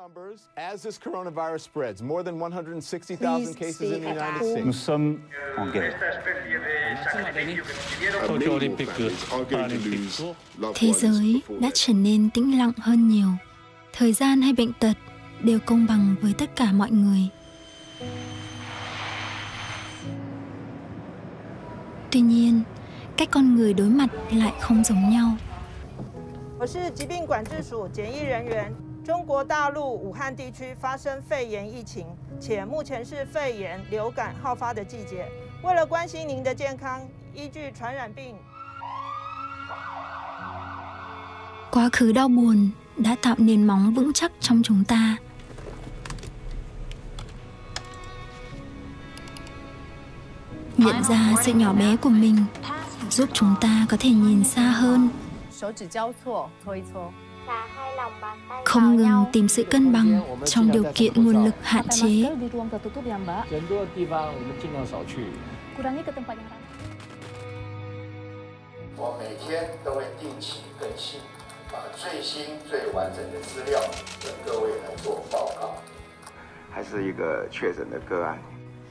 Nous States. sommes en guerre. Tokyo Olympic Paralympic Thế giới đã trở nên tĩnh lặng hơn nhiều. Thời gian hay bệnh tật đều công bằng với tất cả mọi người. Tuy nhiên, cách con người đối mặt lại không giống nhau. 我是疾病管制署检疫人员。 中国大陆武汉地区发生肺炎疫情，且目前是肺炎、流感好发的季节。为了关心您的健康，依据传染病 Quá khứ đau buồn đã tạo nền móng vững chắc trong chúng ta. Nhận ra sự nhỏ bé của mình giúp chúng ta có thể nhìn xa hơn, 手指交错，搓一搓。 Xà hai lòng bàn tay không vào ngừng nhau. tìm sự cân bằng trong điều kiện nguồn lực hạn chế. Masker di ruang tertutup ya Mbak. 人多的地方我们尽量少去。 Kurangi ke tempat yang ramai. 我每天都会定期更新，把最新最完整的资料跟各位来做报告。还是一个确诊的个案。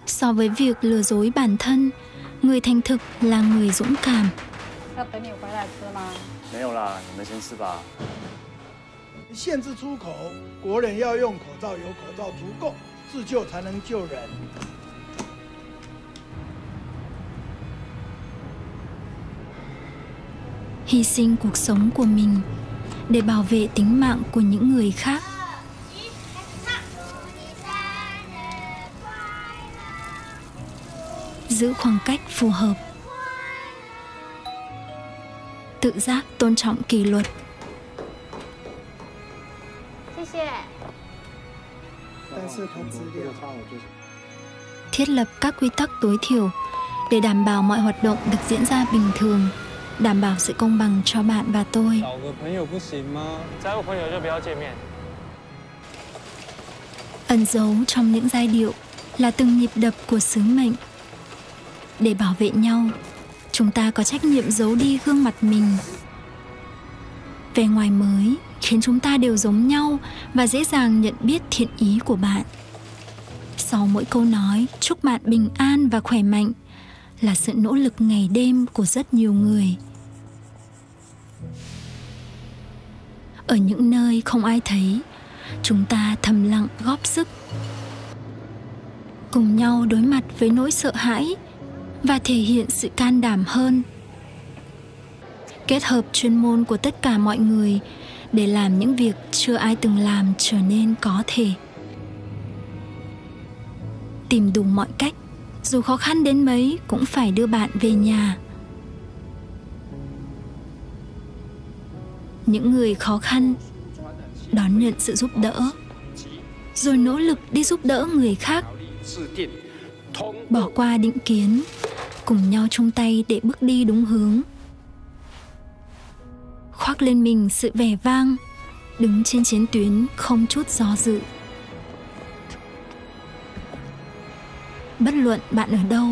So với việc lừa dối bản thân, người thành thực là người dũng cảm. 要等你回来吃吗？没有啦，你们先吃吧。 限制出口，国人要用口罩，有口罩足够，自救才能救人。 hy sinh cuộc sống của mình để bảo vệ tính mạng của những người khác giữ khoảng cách phù hợp tự giác tôn trọng kỷ luật thiết lập các quy tắc tối thiểu để đảm bảo mọi hoạt động được diễn ra bình thường, đảm bảo sự công bằng cho bạn và tôi. Ẩn giấu trong những giai điệu là từng nhịp đập của sứ mệnh. Để bảo vệ nhau, chúng ta có trách nhiệm giấu đi gương mặt mình. Về ngoài mới khiến chúng ta đều giống nhau và dễ dàng nhận biết thiện ý của bạn. Sau mỗi câu nói, chúc bạn bình an và khỏe mạnh là sự nỗ lực ngày đêm của rất nhiều người. Ở những nơi không ai thấy, chúng ta thầm lặng góp sức, cùng nhau đối mặt với nỗi sợ hãi và thể hiện sự can đảm hơn. Kết hợp chuyên môn của tất cả mọi người để làm những việc chưa ai từng làm trở nên có thể. Tìm đủ mọi cách, dù khó khăn đến mấy, cũng phải đưa bạn về nhà. Những người khó khăn đón nhận sự giúp đỡ, rồi nỗ lực đi giúp đỡ người khác, bỏ qua định kiến, cùng nhau chung tay để bước đi đúng hướng khoác lên mình sự vẻ vang, đứng trên chiến tuyến không chút do dự. Bất luận bạn ở đâu,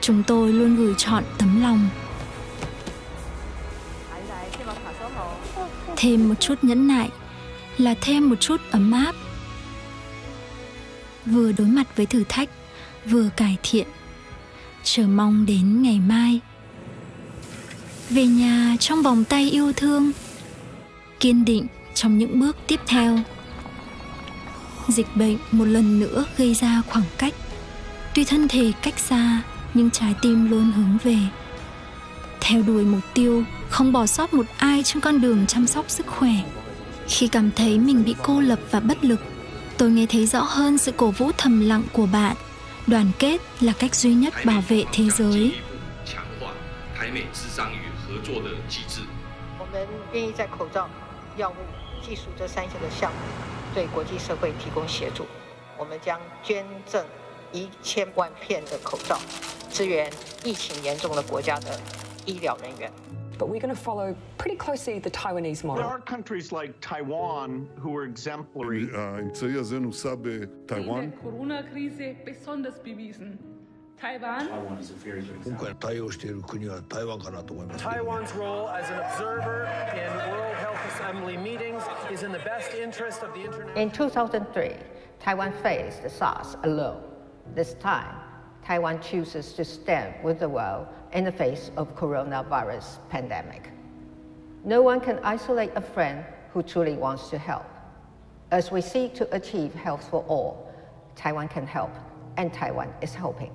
chúng tôi luôn gửi chọn tấm lòng. Thêm một chút nhẫn nại là thêm một chút ấm áp. Vừa đối mặt với thử thách, vừa cải thiện. Chờ mong đến ngày mai về nhà trong vòng tay yêu thương, kiên định trong những bước tiếp theo. Dịch bệnh một lần nữa gây ra khoảng cách. Tuy thân thể cách xa, nhưng trái tim luôn hướng về. Theo đuổi mục tiêu, không bỏ sót một ai trong con đường chăm sóc sức khỏe. Khi cảm thấy mình bị cô lập và bất lực, tôi nghe thấy rõ hơn sự cổ vũ thầm lặng của bạn. Đoàn kết là cách duy nhất bảo vệ thế giới. 合作的机制。我们愿意在口罩、药物、技术这三项的项目对国际社会提供协助。我们将捐赠一千万片的口罩，支援疫情严重的国家的医疗人员。 But we're going to follow pretty closely the Taiwanese There model. are countries like Taiwan who are exemplary. האמצעי הזה נוסה בטיוואן. Taiwan. Taiwan is a very good example. Taiwan's role as an observer in World Health Assembly meetings is in the best interest of the international. In 2003, Taiwan faced the SARS alone. This time, Taiwan chooses to stand with the world in the face of coronavirus pandemic. No one can isolate a friend who truly wants to help. As we seek to achieve health for all, Taiwan can help, and Taiwan is helping.